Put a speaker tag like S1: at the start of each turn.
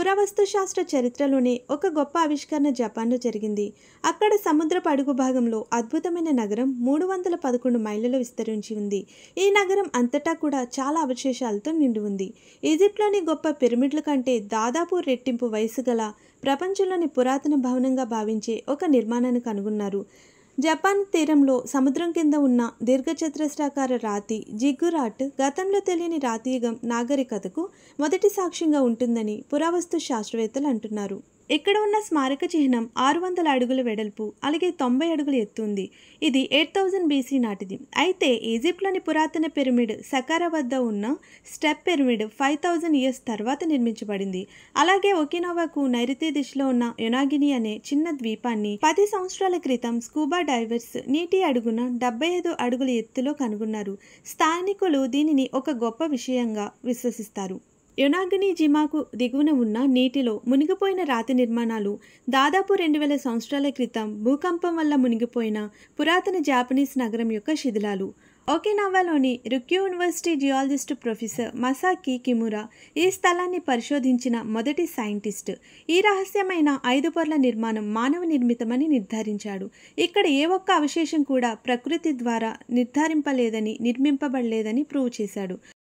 S1: పురావస్తు శాస్త్ర చరిత్రలోనే ఒక గొప్ప ఆవిష్కరణ జపాన్లో జరిగింది. అక్కడ సముద్రపు అడుగు భాగంలో అద్భుతమైన నగరం మూడు వందల పదకొండు మైళ్ళలో విస్తరించి ఉంది. ఈ నగరం అంతటా కూడా చాలా అవశేషాలతో నిండి ఉంది. ఈజిప్ట్లోని గొప్ప పిరమిడ్ల కంటే దాదాపు రెట్టింపు వయసు గల ప్రపంచంలోని పురాతన భవనంగా భావించే ఒక నిర్మాణాన్ని కనుగొన్నారు. జపాన్ తీరంలో సముద్రం కింద ఉన్న దీర్ఘచతురస్రాకార రాతి జిగ్గురాట్ గతంలో తెలియని రాతియుగం నాగరికతకు మొదటి సాక్ష్యంగా ఉంటుందని పురావస్తు శాస్త్రవేత్తలు అంటున్నారు. ఇక్కడ ఉన్న స్మారక చిహ్నం ఆరు వందల అడుగుల వెడల్పు అలాగే తొంభై అడుగుల ఎత్తు ఉంది. ఇది ఎయిట్ థౌజండ్ బీసీ నాటిది. అయితే ఈజిప్ట్లోని పురాతన పిరమిడ్ సకారా వద్ద ఉన్న step pyramid five thousand years తర్వాత నిర్మించబడింది. అలాగే ఒకినోవాకు నైరుతి దిశలో ఉన్న యొనాగిని అనే చిన్న ద్వీపాన్ని పది సంవత్సరాల క్రితం స్కూబా డైవర్స్ నీటి అడుగున డెబ్బై ఐదు అడుగుల ఎత్తులో కనుగొన్నారు. స్థానికులు దీనిని ఒక గొప్ప విషయంగా విశ్వసిస్తారు. యొనాగని జిమాకు దిగువన ఉన్న నీటిలో మునిగిపోయిన రాతి నిర్మాణాలు దాదాపు రెండు వేల సంవత్సరాల క్రితం భూకంపం వల్ల మునిగిపోయిన పురాతన జాపనీస్ నగరం యొక్క శిథిలాలు. ఒకినావాలోని Ryukyu university geologist professor Masaki Kimura ఈ స్థలాన్ని పరిశోధించిన మొదటి సైంటిస్ట్. ఈ రహస్యమైన ఐదు పొరల నిర్మాణం మానవ నిర్మితమని నిర్ధారించాడు. ఇక్కడ ఏ ఒక్క అవశేషం కూడా ప్రకృతి ద్వారా నిర్ధారింపలేదని నిర్మింపబడలేదని ప్రూవ్ చేశాడు.